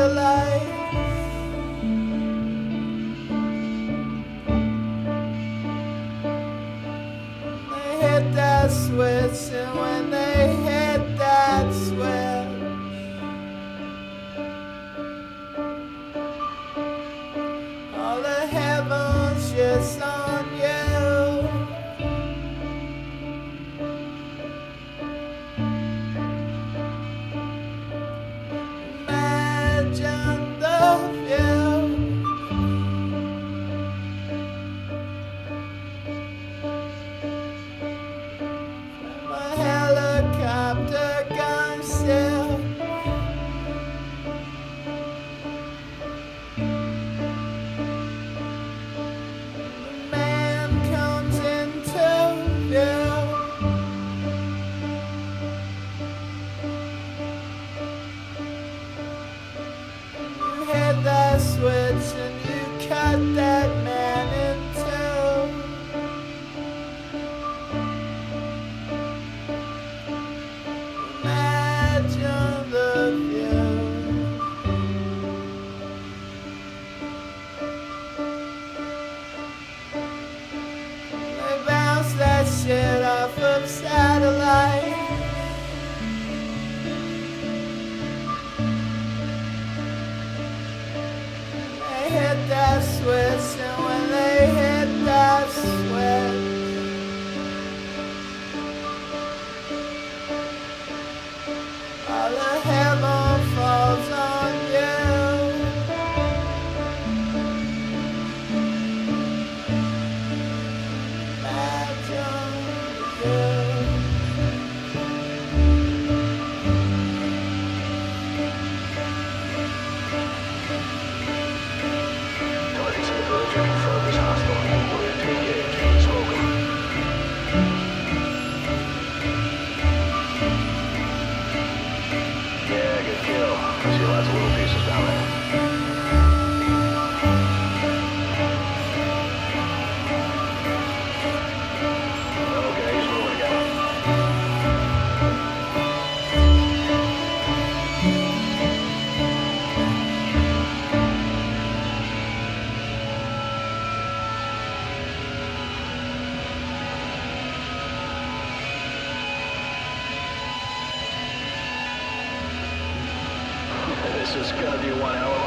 the light. Gonna be one a